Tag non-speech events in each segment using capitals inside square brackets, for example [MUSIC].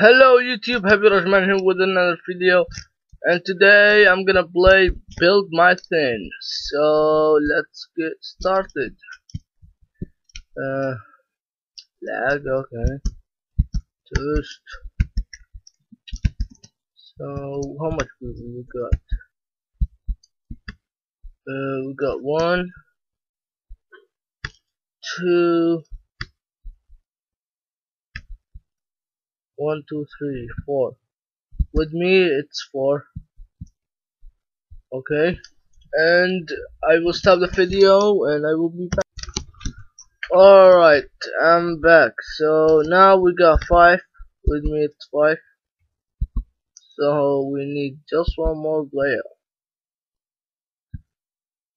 Hello YouTube, Happy Rushmine here with another video. And today I'm gonna play Build My Thing. So let's get started. Uh, lag, okay. Just so how much we got? Uh, we got one two one two three four. With me it's four. Okay. And I will stop the video and I will be back. Alright I'm back. So now we got five. With me it's five. So we need just one more player.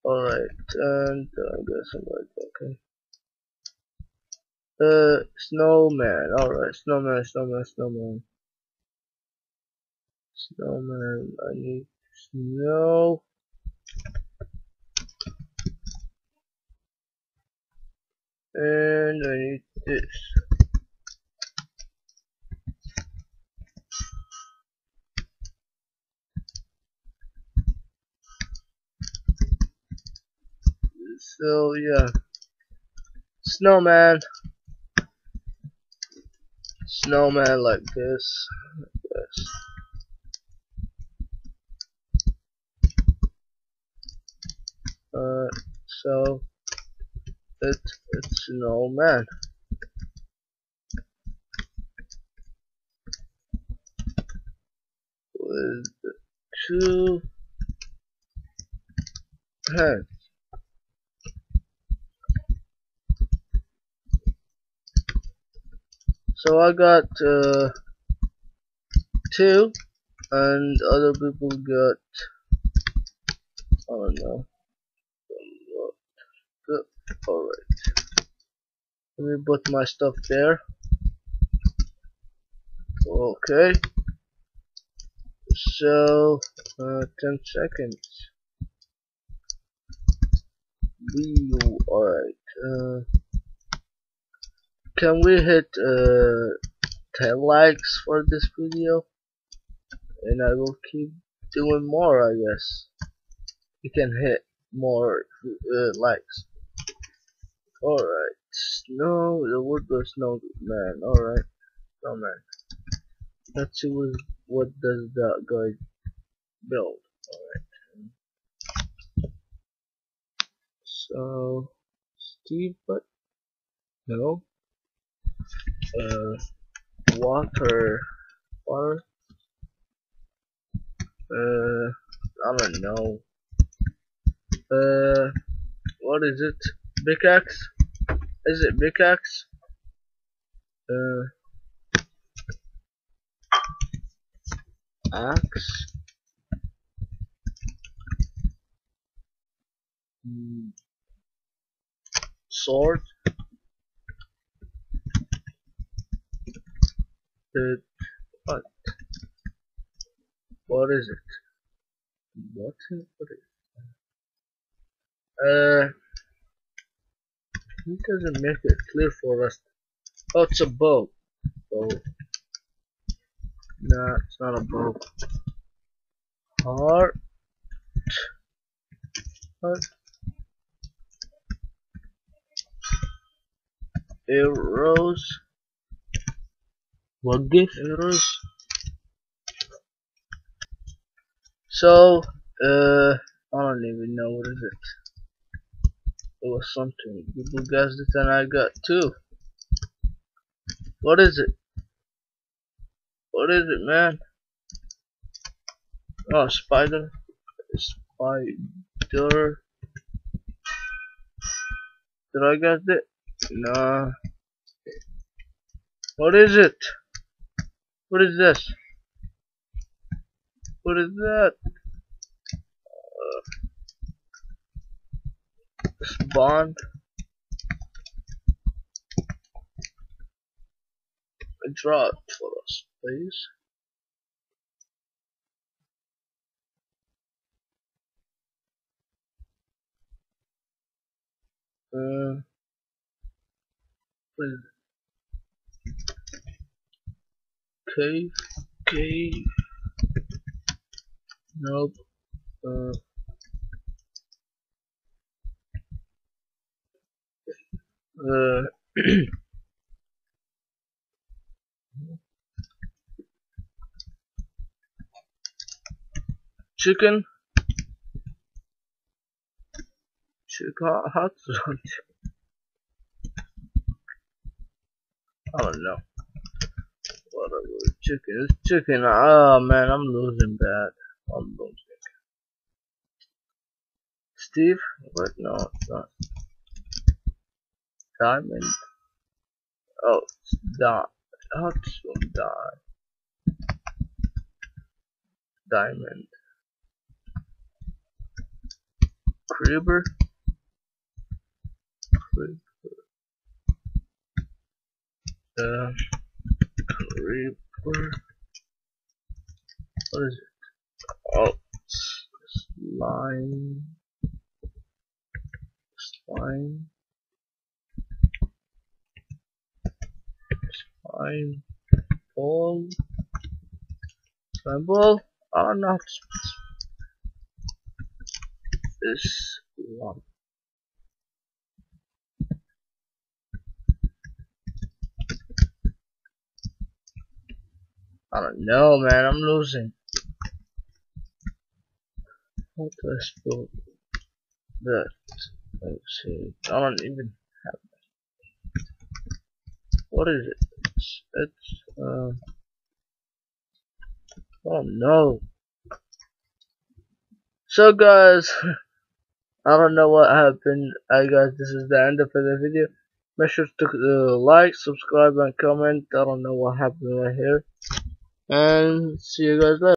Alright and uh, I guess I'm like okay uh, snowman. Alright, snowman, snowman, snowman. Snowman, I need snow. And I need this. So yeah, snowman snowman like this. Yes. Uh, so it it's snowman. With two hands. So I got uh, two, and other people got I don't know. Alright. Let me put my stuff there. Okay. So, uh, 10 seconds. Wheel, alright. Uh, can we hit uh, 10 likes for this video? And I will keep doing more I guess. You can hit more uh, likes. Alright. Snow the wood goes snow man. Alright. Oh man. Let's see what, what does that guy build. Alright. So Steve but no uh, water water? Uh I don't know. Uh what is it? Pickaxe? Is it pickaxe? Uh axe? Mm. sword what what is it? What is what is uh he doesn't make it clear for us. Oh it's a bow bow nah it's not a bow heart. Heart. Arrows what gift arrows so uh I don't even know what is it. It was something. People guessed it? And I got two. What is it? What is it man? Oh spider. Spider. Did I get it? Nah. What is it what is this? What is that? Uh, spawn. Draw it for us, please. Uh, please. Cave, okay Nope. Uh, uh, [COUGHS] chicken. Chicken hot I don't Whatever. Chicken. It's chicken. Oh man, I'm losing bad. I'm losing. Steve? What? No, it's not. Diamond. Oh, it's dot. Hot dot. Diamond. Creeper. Creeper. Uh, creeper. What is it? Oh, slime. Slime. Slime. Ball. Slime ball. Ah, oh, not this one. I don't know, man. I'm losing. How do I spell that? Let's see. I don't even have that. What is it? It's, it's uh. Oh no. So guys, [LAUGHS] I don't know what happened. I guess this is the end of the video. Make sure to uh, like, subscribe, and comment. I don't know what happened right here and see you guys later